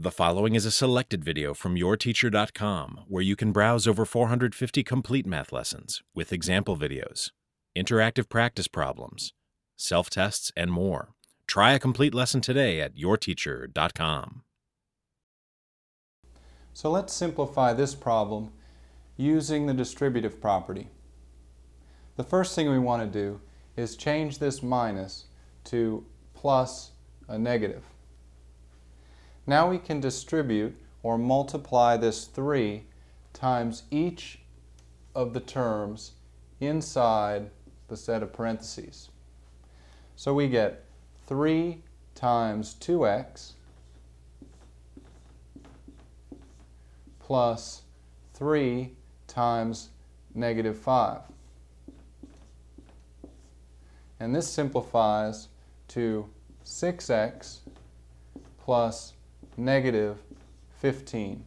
The following is a selected video from yourteacher.com where you can browse over 450 complete math lessons with example videos, interactive practice problems, self tests, and more. Try a complete lesson today at yourteacher.com. So let's simplify this problem using the distributive property. The first thing we want to do is change this minus to plus a negative. Now we can distribute or multiply this 3 times each of the terms inside the set of parentheses. So we get 3 times 2x plus 3 times negative 5. And this simplifies to 6x plus negative 15.